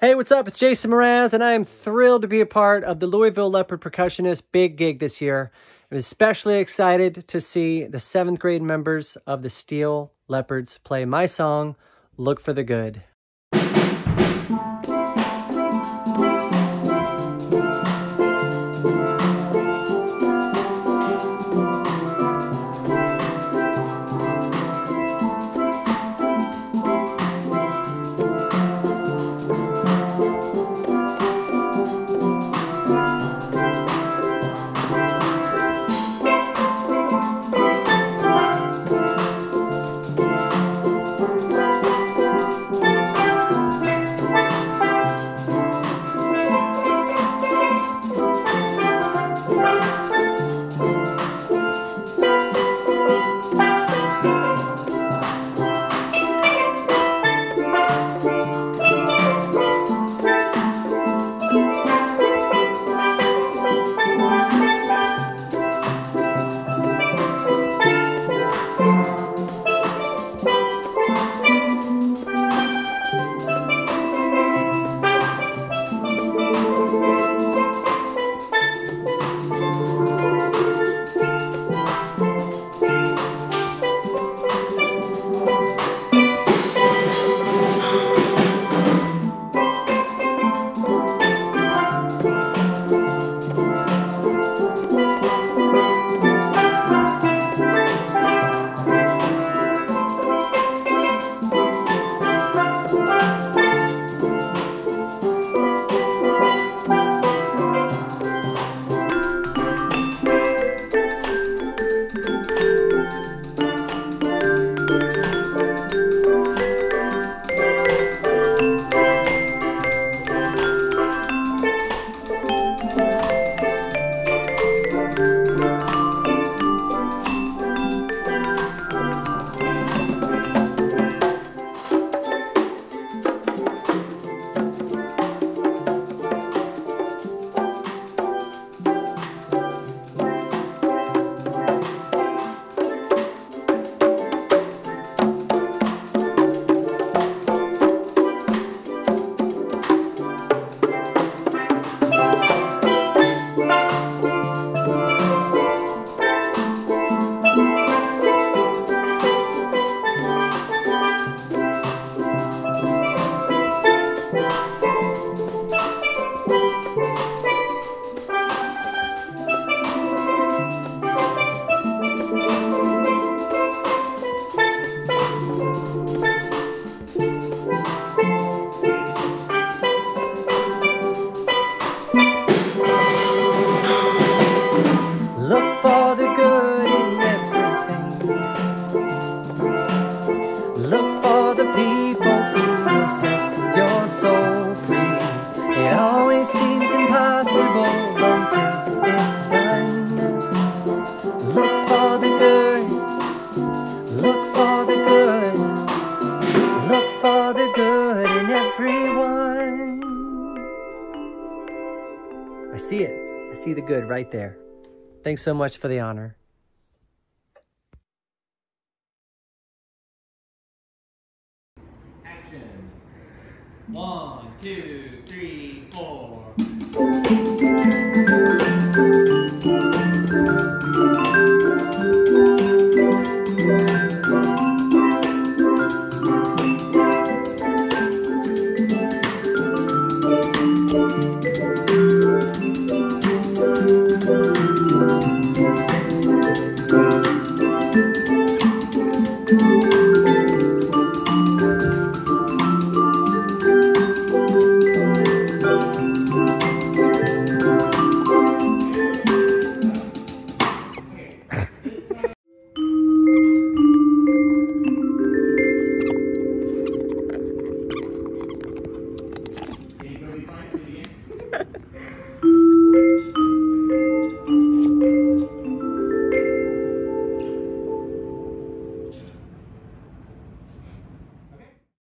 Hey, what's up? It's Jason Mraz, and I am thrilled to be a part of the Louisville Leopard Percussionist Big Gig this year. I'm especially excited to see the seventh grade members of the Steel Leopards play my song, Look for the Good. Look for the good in everything. Look for the people who will set your soul free. It always seems impossible until it's done. Look for the good. Look for the good. Look for the good in everyone. I see it. I see the good right there. Thanks so much for the honor. Action. One, two, three, four.